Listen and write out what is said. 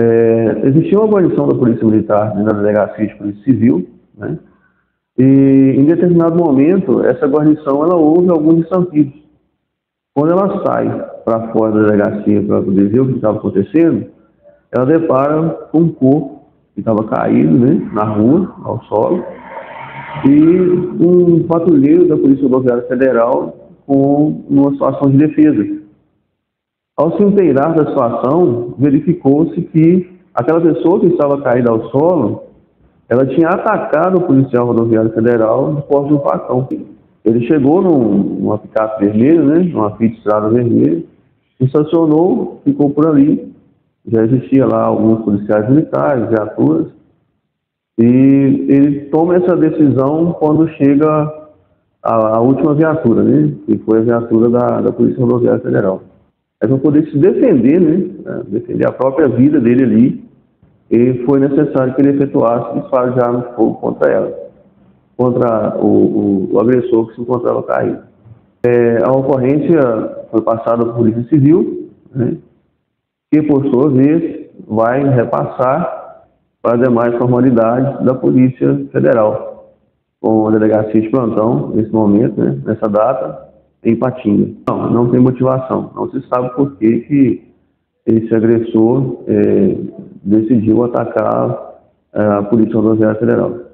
É, uma guarnição da Polícia Militar na delegacia de Polícia Civil, né? E em determinado momento, essa guarnição ela ouve alguns estampidos. Quando ela sai para fora da delegacia para poder ver o que estava acontecendo, ela depara com um corpo que estava caído né, na rua, ao solo, e um patrulheiro da Polícia Rodoviária Federal com uma situação de defesa. Ao se inteirar da situação, verificou-se que aquela pessoa que estava caída ao solo, ela tinha atacado o policial rodoviário federal de porte de um facão. Ele chegou num, numa picape vermelha, né, numa Fiat Estrada vermelha, estacionou, ficou por ali. Já existia lá alguns policiais militares, viaturas, e ele toma essa decisão quando chega a, a última viatura, né, que foi a viatura da, da Polícia Rodoviária Federal é para poder se defender, né? É, defender a própria vida dele ali, e foi necessário que ele efetuasse de arma de fogo contra ela, contra o, o, o agressor que se encontrava caído. É, a ocorrência foi passada para a Polícia Civil, né? que por sua vez vai repassar para as demais formalidades da Polícia Federal, com a delegacia de plantão nesse momento, né? nessa data, em Patinga. Não, não tem motivação. Não se sabe por que, que esse agressor é, decidiu atacar é, a Polícia Rodoviária Federal.